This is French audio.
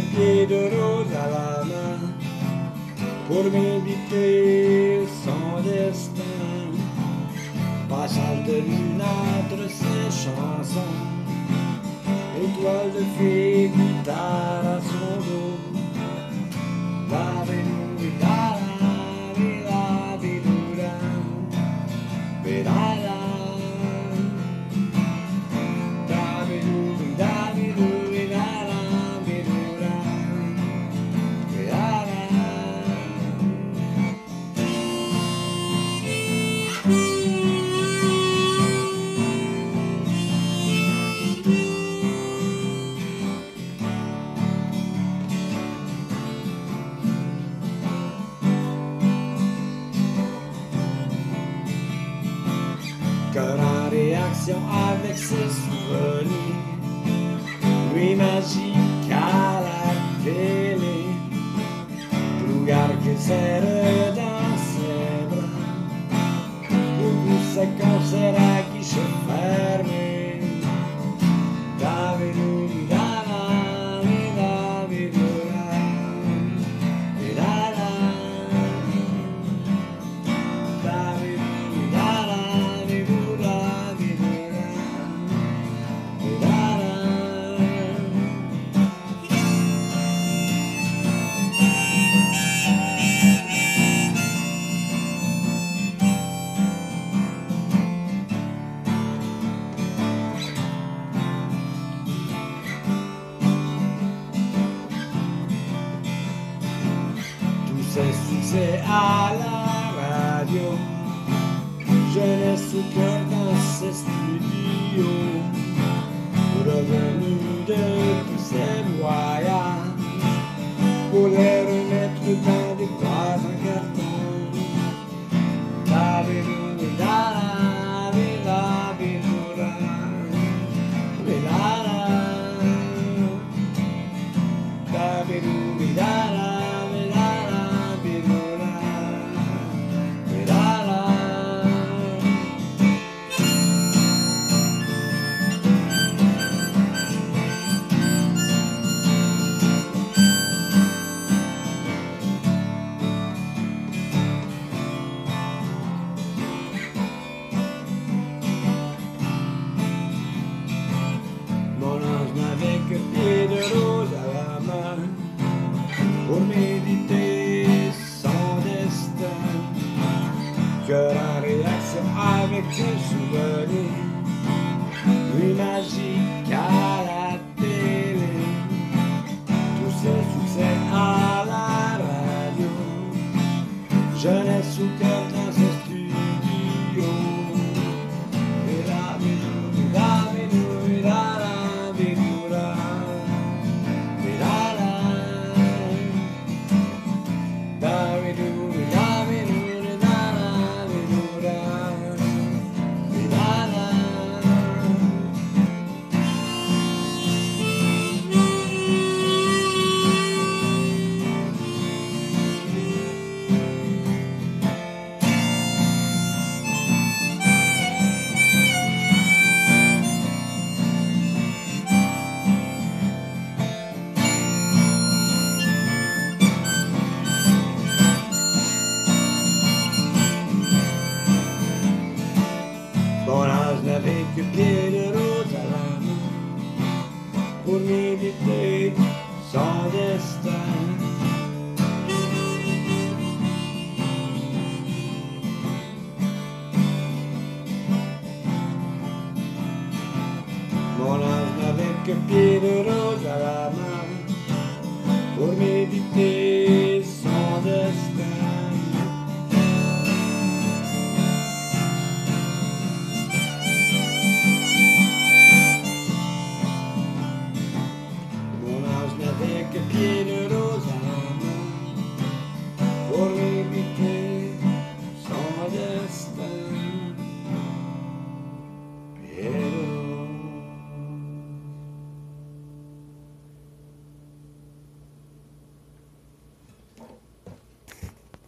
pied de rose à la main pour méditer son destin. Passage de lune entre ses chansons, étoile de fée, guitare à son dos. Cœur en réaction avec ses souvenirs, lui magique à la télé, Brouillard qui serre dans ses bras, pour ses concerts à guichet fermé. Succès à la radio. Jeunesse au cœur dans ces studios. Revenu de tous ces voyages. Pour les pour méditer son destin. Cœur en réaction avec un souvenir, da vecchio piede rosa lama purni di te so desta da vecchio piede rosa lama purni di te